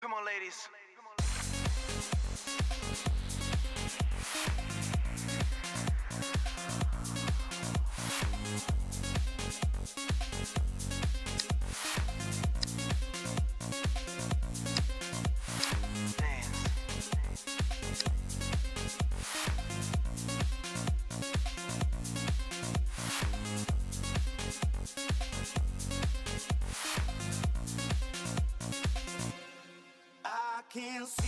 Come on, ladies. Can see